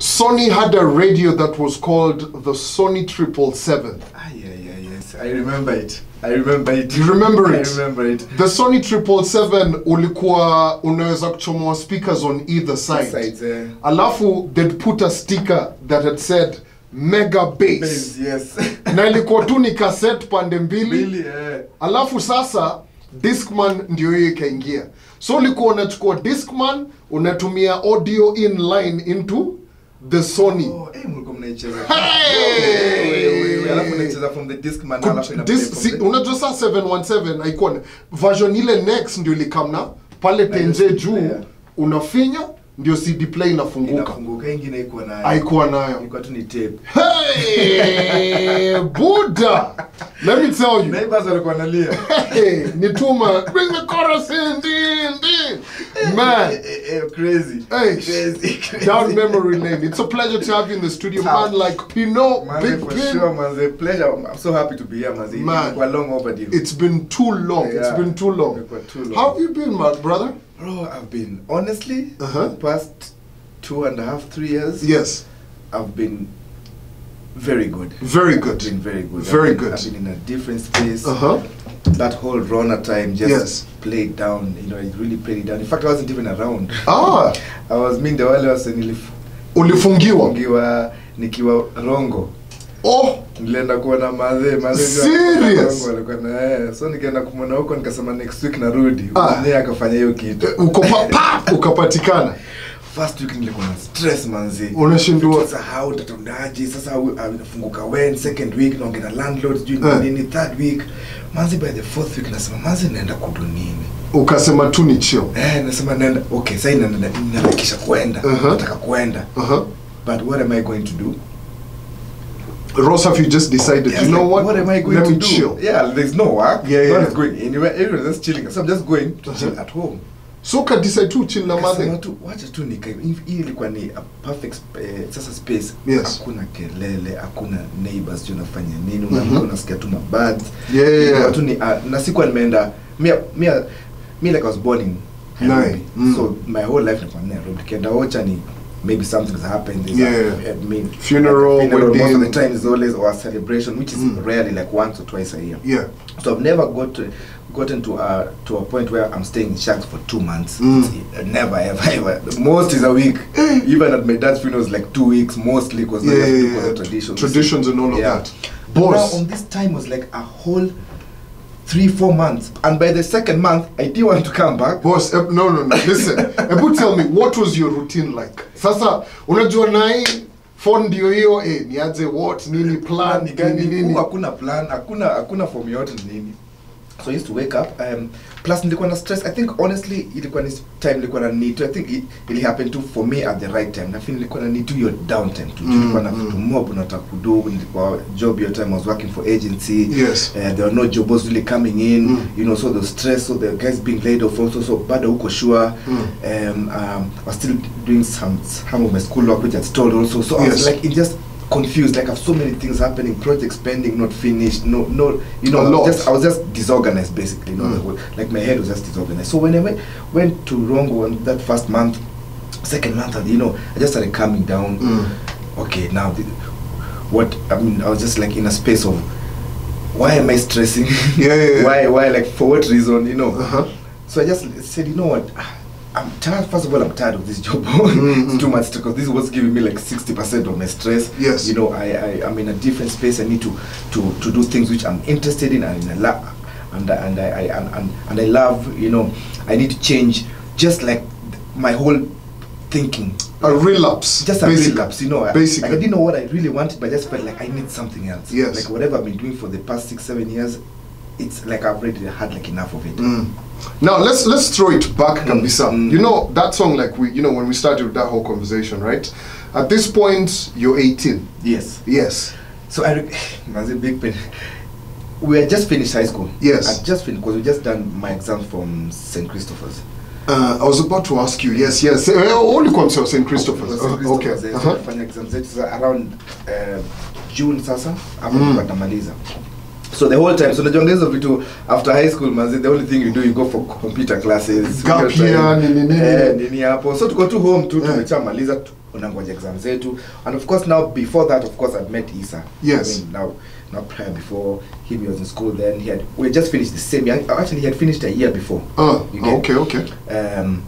Sony had a radio that was called the Sony Triple Seven. Ah, yeah, yeah, yes. I remember it. I remember it. You remember it? I remember it. The Sony Triple Seven ulikuwa unaweza kuchomoa speakers on either side. Sides, yeah. Alafu they'd put a sticker that had said mega bass. Bass, yes. na ilikuwa tu ni cassette pande mbili Mbili, yeah. alafu sasa discman ndio hiyo ikaingia so ulikuwa unachukua discman unatumia audio in line into the sony Oh, eh, mlikuwa mnaicheza. Hey! Wewe, wewe, wewe. Alafu unaicheza from the Discman, alafu ina play si, unajua saa 717 haikuwa na- version ile next ndio ilikamna pale tenje juu unafinya ndio cd play inafunguka Inafunguka, ingine iko nayo. haikuwa nayo Ilikuwa tu ni tape. hey, buddha let me tell you Neighbors walikuwa analia. Hey, Nituma, bring the chorus in, din, din. Man, Eh, eh, crazy. hey, Crazy, crazy. down memory lane. It's a pleasure to have you in the studio, man. Like Pino, Manze, Big for Pin. sure, manze. Pleasure. I'm so happy to be here, manze. Man. Imekuwa long overdue. It's been too long. It's been too long. imekuwa too long. How have you been, my brother? Bro, I've been honestly Uh-huh. the past two and a half, three years. Yes, I've been very good. very good. I've been very good. Very I've been, good. I've been in a different space. Uh huh. That whole Rona time just Yes. played down. You know, it really played it down. In fact, I wasn't even around. Ah, I was mean the wale wase ulifungiwa. Ulifungiwa, nikiwa Rongo. Oh, nilienda kuona madhe eh so nikaenda kumwona huko nikasema next week narudi Ah. mwenyewe akafanya hiyo kitu pa, ukapatikana. first week nilikuwa na stress manzi Unashindwa. sahau tatundaji sasa hu- ah, inafunguka when second week naongea na landlord juu Eh. ni nini third week manzi by the fourth week nasema manzi naenda kudu nini Ukasema tu ni chill. eh nasema naenda okay sasa inaenda naharakisha kwenda Uh-huh. nataka kwenda Uh huh. but what am i going to do Ross, have you just decided? yeah, you know like, what? What am I going Let to me do? chill. Yeah, there's no work. Yeah, no yeah. one's going anywhere. Everyone's just chilling. So I'm just going to chill Uh-huh. at home. So ka decide tu chill na madhe. tu wacha tu nika hii ilikuwa ni a perfect uh, sasa space. Yes. Hakuna kelele, akuna neighbors tu nafanya nini. Mhm. Unaamka unasikia tu mabads. Yeah, yeah, yeah. Watu ni uh, na sikuwa nimeenda mia mia me like I was born in Nairobi. Mm. So my whole life nilikuwa Nairobi. Kenda wacha ni maybe something's happened. There's Yeah. a, I mean, Funeral, funeral, most of the time is always or a celebration, which is Mm. rarely like once or twice a year. Yeah. So I've never got to, gotten to a to a point where I'm staying in shacks for two months. Mm. Never ever ever. The most is a week. Even at my dad's funeral, it's like two weeks mostly because Yeah, yeah, yeah. of traditions. Traditions and all of Yeah. that. But Boss. on this time was like a whole three four months, and by the second month, I did want to come back. Boss, eh, no, no, no. Listen. Ebu tell me, what was your routine like? Sasa, unajua nai phone ndio hiyo eh, niaje what nini plan nini nini. Hakuna plan, hakuna hakuna form yote nini. So I used to wake up um, plus nilikuwa na stress I think honestly ilikuwa ni time nilikuwa na need to I think it, it happened to for me at the right time na feel nilikuwa na need to your downtime tu Mm, nilikuwa na mm. vitu mob nataka kudo nilikuwa job your time I was working for agency Yes. uh, there were no jobs really coming in Mm. you know so the stress so the guys being laid off also so bado huko sure Mm. um, um, I was still doing some some of my school work which I stalled also so I Yes. was like it just confused like I have so many things happening projects pending not finished no no you know A lot. just I was just disorganized basically. You know, Mm. like my head was just disorganized. So when I went, went to Rongo on that first month, second month, and you know, I just started calming down. Mm. Okay, now the, what I mean, I was just like in a space of why am I stressing? Yeah, yeah, yeah. why, why, like for what reason? You know. Uh-huh. So I just said, you know what. I'm tired. First of all, I'm tired of this job. It's too mm-hmm. much because this was giving me like sixty percent of my stress. Yes. You know, I, I I'm in a different space. I need to to to do things which I'm interested in and I love, and and I, I and, and and I love. You know, I need to change just like my whole thinking. A relapse. Just a basic- relapse, you know. I- Basically. I didn't know what I really wanted, but I just felt like I need something else. Yes. Like whatever I've been doing for the past six, seven years, it's like I've already had like enough of it. Mm. Now let's let's throw it back, Kabisa. Mm. You know that song, like we, you know, when we started with that whole conversation, right? At this point, you're 18. Yes. Yes. So I, was a big pain. We had just finished high school. Yes. I just finished because we just done my exams from St. Christopher's. Uh, I was about to ask you. Yes, yes. Only concern St. Christopher's. St. Uh, okay. Christopher's, eh, Uh-huh. tulifanya exam zetu za around uh, June sasa hapo Mm. So the whole time so unajua hizo vitu after high school manzi the only thing you do you go for computer classes. Gap year, nini, nini. Eh, nini hapo. So tuko tu home tu Yeah. tumechamaliza tu- unangoja exam zetu and of course now before that of course i've met isa Yes. I mean, now now prior before him he was in school then he had we had just finished the same year actually he had finished a year before Oh, uh, okay, okay. um,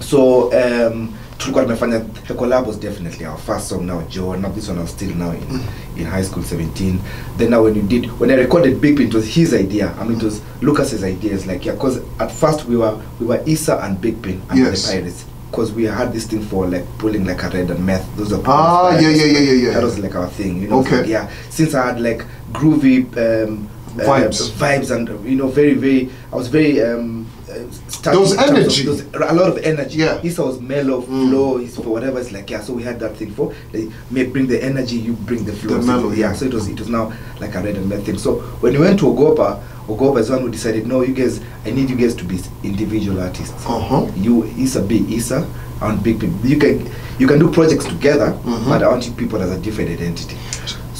so um, tulikuwa tumefanya the collab was definitely our first song now joe now this one I was still now in, in high school 17 then now when you did when i recorded big Pin, it was his idea i mean it was lucas's idea it's like yeah because at first we were we were issa and big pin and Yes. the pirates because we had this thing for like pulling like a red and meth those are Ah, yeah, yeah, yeah, yeah, yeah. that was like our thing you know Okay. like, yeah since i had like groovy um uh, Vibes. vibes and you know very very i was very um uh, starting There was in of- energy. there was a lot of energy Yeah. Issa was mellow Mm. flow is for whatever it's like yeah so we had that thing for they may bring the energy you bring the flow The So mellow, yeah so it was it was now like a red and red thing so when we went to ogopa ogopa is one who decided no you guys i need you guys to be individual artists Uh-huh. you issa be issa and big people you can you can do projects together Mhm. but i want you people as a different identity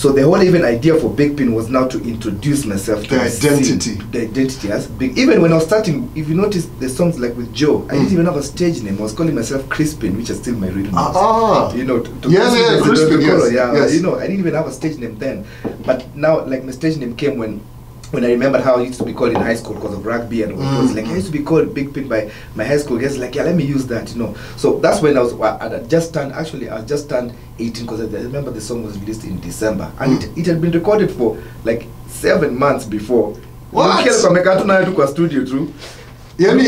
so the whole even idea for Big Pin was now to introduce myself to The scene, identity. the identity as big. Even when I was starting, if you notice the songs like with Joe, I Mm. didn't even have a stage name. I was calling myself Crispin, which is still my real name. Ah, ah. You know, to, to Yeah, yeah, Crispin, yes, yeah. yes. You know, I didn't even have a stage name then. But now, like my stage name came when. When I remembered how I used to be called in high school because of rugby and it was Mm. like I used to be called Big Pin by my high school guys like yeah let me use that you know so that's when I was I just turned actually I just turned 18 because I remember the song was released in December and Mm. it, it had been recorded for like seven months before What? Tu nayo tu kwa studio tu Yani,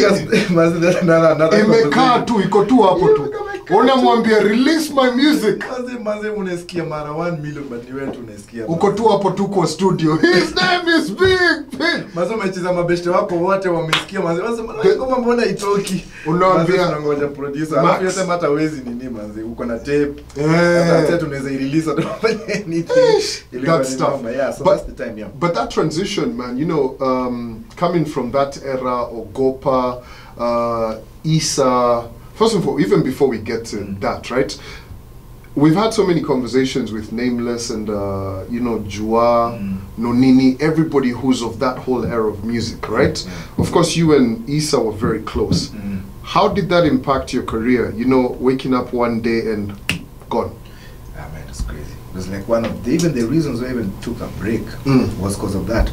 imekaa tu iko tu hapo tu unamwambia release my music. Maze maze unasikia mara 1 million but ni wewe tu unasikia uko tu hapo tu kwa studio. His name is big Pin. Maze umecheza mabeshte wako wote wamesikia maze. Maze The- "Na ngoma mbona itoki? Unaambia- Mazi tunangoja producer. Alafu yote hata wezi nini maze uko na tape. Eh. hata hata tunaweza irelease hata tufanye anything that stuff. yeah so But- that's the time yeah. But that transition, man, you know, um, coming from that era, Ogopa, uh, Isa, first of all, even before we get to Mm. that, right? We've had so many conversations with Nameless and, uh, you know, Jua, Mm. Nonini, everybody who's of that whole era of music, right? Mm. Of course, you and Issa were very close. Mm. How did that impact your career? You know, waking up one day and gone. Ah man, it's crazy. It was like one of the, even the reasons I even took a break Mm. was because of that.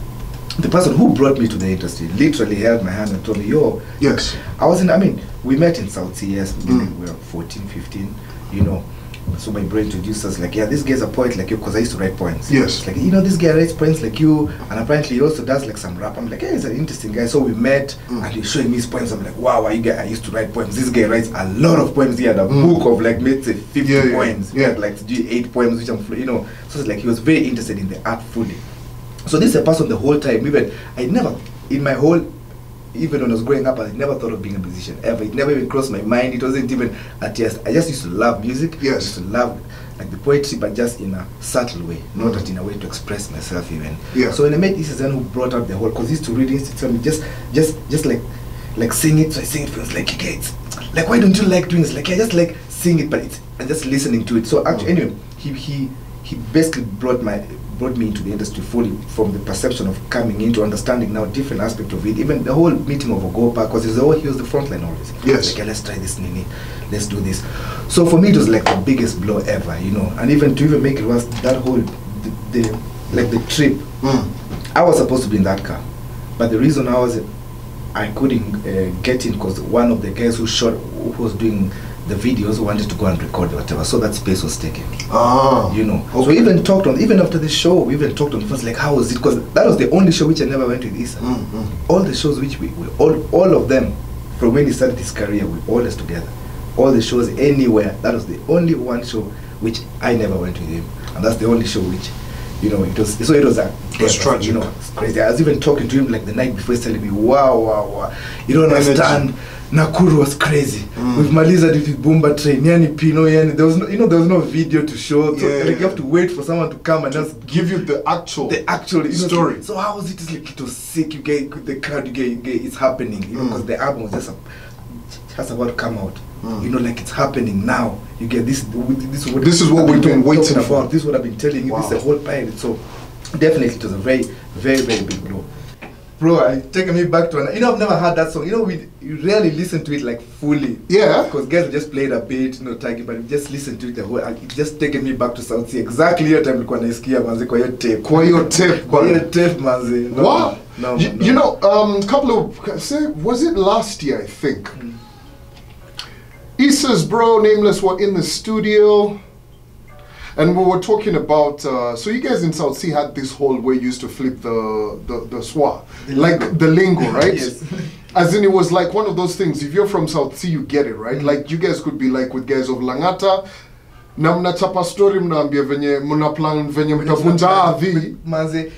The person who brought me to the industry literally held my hand and told me, "Yo, Yes. I was in. I mean, we met in South CS. Mm. We were 14, 15, You know. So my brain introduced us like, yeah, this guy's a poet like you, because I used to write poems. Yes. It's like you know, this guy writes poems like you, and apparently he also does like some rap. I'm like, hey, he's an interesting guy. So we met, Mm. and he's showing me his poems. I'm like, wow, are you guy? I used to write poems. This guy writes a lot of poems. He had a Mm. book of like let's say 50 Yeah, yeah, poems. yeah. Like to do eight poems, which I'm, you know. So it's like he was very interested in the art fully. So this is a person the whole time. Even I never in my whole even when I was growing up, I never thought of being a musician ever. It never even crossed my mind. It wasn't even a test. I just used to love music. I Yes. used to love like the poetry, but just in a subtle way, not Mm. that in a way to express myself even. Yeah. So when I met this is then who brought up the whole because he used to read Instagram, just just just like like sing it. So I sing it feels like okay, it's like why don't you like doing this? Like I just like sing it, but it's and just listening to it. So actually, Mm. anyway, he he he basically brought my brought me into the industry fully from the perception of coming into understanding now different aspect of it. Even the whole meeting of Ogopa, because he's he was the front line always. Yes. Like, yeah, let's try this, Nini. Let's do this. So for me, it was like the biggest blow ever, you know. And even to even make it was that whole the, the like the trip. Mm. I was supposed to be in that car, but the reason I was I couldn't uh, get in because one of the guys who shot who was doing the videos wanted to go and record whatever, so that space was taken Ah. you know. So we even talked on, even after the show, we even talked on first, like, how was it? Because that was the only show which I never went with Issa. Mm, mm. All the shows which we, we, all, all of them, from when he started his career, we always together. All the shows anywhere, that was the only one show which I never went with him. And that's the only show which, you know, it was, so it was a, It was tragic. You know, it's crazy. I was even talking to him like the night before, he's telling me, wow, wow, wow. You don't Energy. understand. Nakuru was crazy. Mm. We've maliza it with Boomba Train, yani Pino, yani there was no, you know, there was no video to show. So Yeah. like you have to wait for someone to come and just Give you the actual the actual you know, story. So how was it? It's like it was sick. You get the crowd. You get, you get it's happening. You know, Mm. because the album was just a, just about to come out. Mm. You know, like it's happening now. You get this. This is what, This is what we've been talking waiting for. About. This is what I've been telling you. This is the whole pilot. So definitely, it was a very, very, very big blow. Bro, I taking me back to an. You know, I've never heard that song. You know, we rarely listen to it like fully. Yeah. Because guys just played it a bit, you know, tagging, but we just listen to it the whole. It just taking me back to South Sea. Exactly hiyo time nilikuwa naisikia manzi kwa hiyo tape. Kwa hiyo tape, Kwa hiyo tape manzi. No, wow. No, you, no. you know, um, couple of say, was it last year? I think. Issa's bro, nameless, were in the studio, and we were talking about. Uh, so you guys in South Sea had this whole where you used to flip the the, the swa, The like lingo. the lingo, right? Yes. As in, it was like one of those things. If you're from South Sea, you get it, right? Mm -hmm. Like you guys could be like with guys of Langata. na mnachapa story mnaambia venye mna plan venye mtavunja ardhi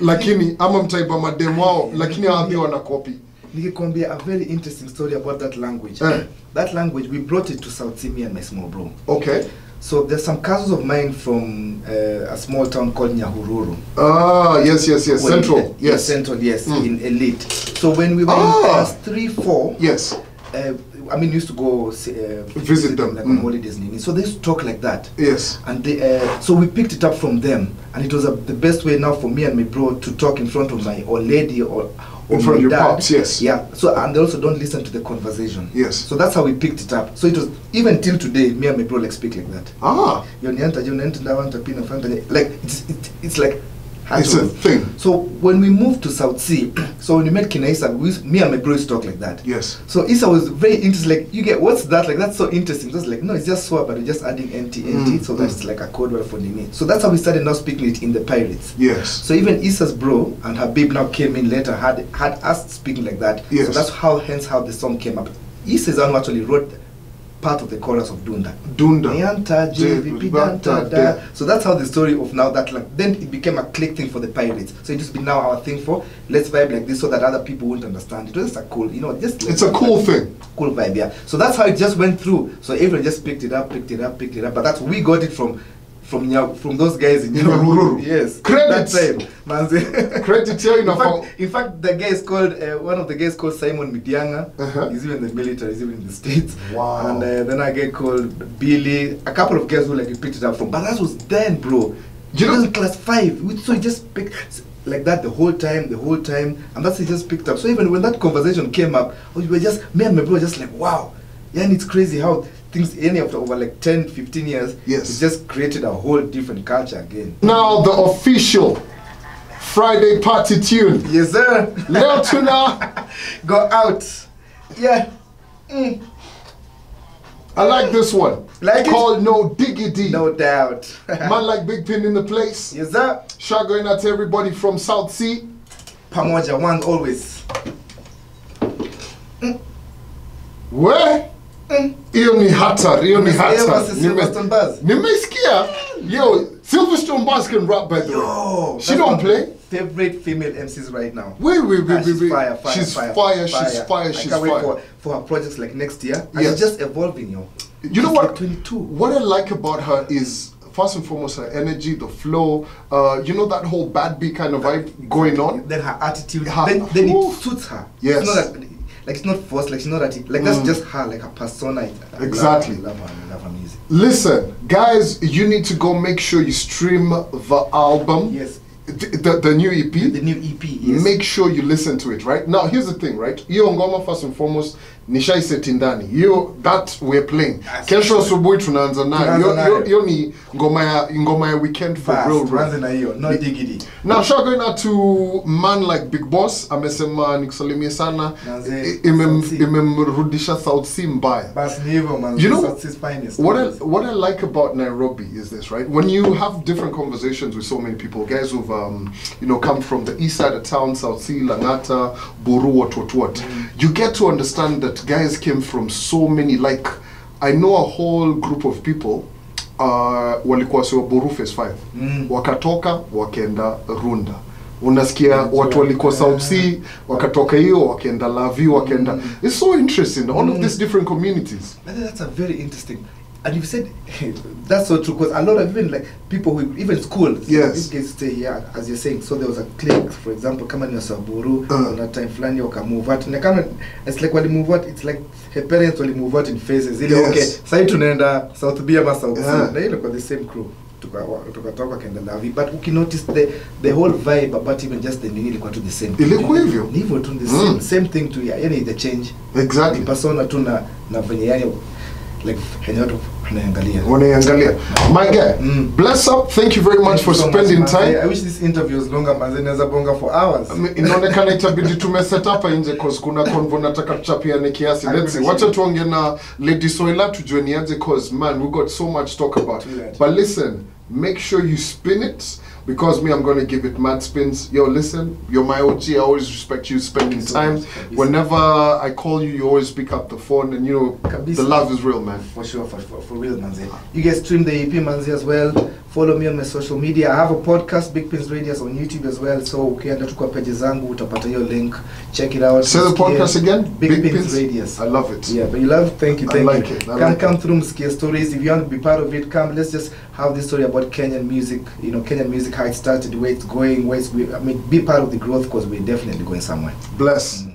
lakini ama mtaiba mademu wao lakini ardhi wanakopi Nikikwambia a very interesting story about that language. Eh. That language we brought it to South Sea, and my small bro. okay So there's some cousins of mine from uh, a small town called Nyahururu. ah yes yes yes When- central yes Central, yes, Mm. in Elite. So when we were Ah. in class three, four, yes uh, I mean, used to go uh, Visit them, like mm. on holidays, nini. so they used to talk like that. yes And they, uh, so we picked it up from them, and it was uh, the best way now for me and my bro to talk in front of my old lady or In front of your dad. pops, yes. Yeah. So and they also don't listen to the conversation. Yes. So that's how we picked it up. So it was even till today, me and my bro like speak like that. ah Yonianta, yonianta, ndawanta, pina, fanta, like it's it, it's like. It's a thing so when we moved to South C, so when we met Kinaisa, we, me and my bro used talk like that. yes So Issa was very interested, like, you get, what's that? Like, that's so interesting. Just like, no, it's just swap, but we're just adding NT, NT, Mm, so that's mm. like a code word for Nini. So that's how we started now speaking it in the Pirates. yes So even Issa's bro and her babe now came in later, had had us speaking like that. Yes. So that's how, hence how the song came up. Issa's one who actually wrote part of the chorus of Dunda. dunda Nyanta, JVP, danta, da. So that's how the story of now that like then it became a click thing for the pirates. So it just be now our thing for let's vibe like this so that other people won't understand. It was just a cool, you know, just it's a cool thing cool vibe, yeah. So that's how it just went through. So everyone just picked it up, picked it up, picked it up. But that's we got it from from Nya- from those guys in Nyahururu. Yes. Credits. That. Credit here in in, fact, in fact, the guy is called uh, one of the guys called Simon Midianga. Uh-huh. He's even in the military. He's even in the states. Wow. And uh, then a guy called Billy. A couple of guys who like picked it up from. But that was then, bro. You know, class five. So he just picked like that the whole time, the whole time, and that's he just picked up. So even when that conversation came up, we were just me and my bro were just like, wow. Yeah, and it's crazy how things any after over like 10, 15 years, Yes. it just created a whole different culture again. now the official friday party tune Yes, sir. leo tuna Go out. Yeah. Mm. i like this one Like it? called no diggity No doubt. man like big pin in the place yes, sir. shout going out to everybody from south C Pamoja, one always. Mm. Hiyo ni hatari hiyo ni hatari Silverstone Barz? yo silverstone barz can rap by the way she don't play Favorite female MCs right now. wait wait wait wait, wait. fire, fire, she's fire, fire, she's fire I she's can't wait fire for, for her projects like next year. And Yes. she's just evolving, yo. You know what? Like 22. What I like about her is first and foremost her energy, the flow. Uh, you know that whole bad beat kind of vibe going on. Then her attitude. Her- then, then it suits her. Yes. It's not that, like it's not forced. Like she's not that. Like that's Mm. just her. Like her persona. I love Exactly. I love her. I love her music. Listen, guys, you need to go make sure you stream the album. Yes. The, the, the new EP. The new EP. Yes. Make sure you listen to it, right? Now, here's the thing, right? Hiyo ngoma first and foremost nishaiseti ndani. Hiyo that we're playing. That's Kesho asubuhi tunaanza nayo. Hiyo- ni ngoma ya ngoma ya weekend for Fast, real, tuanze na hiyo. No diggity. Now shout going out to man like Big Boss amesema nikusalimie sana imemrudisha South Sea mbaya. Basi ni hivyo man. You know. What I, what I like about Nairobi is this, right? When you have different conversations with so many people, guys who've um, you know come from the east side of town, South Sea, Langata, Buru, what what what, mm. you get to understand that guys came from so many. Like I know a whole group of people uh, walikuwa sio borufes phase 5 Mm. wakatoka wakaenda Runda unasikia watu walikuwa South Sea wakatoka hiyo wakaenda Lavi wakaenda Mm. it's so interesting all mm. of these different communities that's a very interesting. And you said that's so true because a lot of even like people who even schools. Yes. Kids stay here as you're saying. So there was a clique, for example, kama ni Saburu, Uh. on that time fulani wakamove out. Na kama it's like wali move out, it's like her parents will move out in phases. Ile Yes. okay, sasa tunaenda South B ama South. Yeah. Na ile kwa the same crew. tuka- tukatoka the lavi but ukinotice the the whole vibe about even just the nini ilikuwa tu the same Ilikuwa hivyo? ni hivyo tu the Mm. same, same thing tu yeah yani the change Exactly. the persona tu na na venye yani like wanaiangalia my guy Mm. bless up. Thank you very much Thank for so spending much, time. I wish this interview was longer manze bonga for hours. Inaonekana itabidi hapa nje cause kuna convo nataka tuchapiane kiasi. Let's see. wacha tuonge na lady soila tujue ni aje cause man we got so much to talk about. But listen make sure you spin it because me i'm going to give it mad spins. Yo listen you're my og i always respect you spending Thank you so time whenever i call you you always pick up the phone and you know the love is real man. For sure, for, for, for real, manze. You guys stream the EP, manze, as well. Follow me on my social media. I have a podcast, Big Pins Radius, on YouTube as well. So ukienda tu kwa page zangu utapata hiyo link. Check it out. say the podcast again Big, Big Pins, Pins Radius. i love it Yeah, but you love. Thank you, Thank I like you. it, I come like come it. through, Mskia stories. If you want to be part of it, come. Let's just have this story about Kenyan music. You know, Kenyan music, how it started, where it's going, where it's. I mean, be part of the growth because we're definitely going somewhere. bless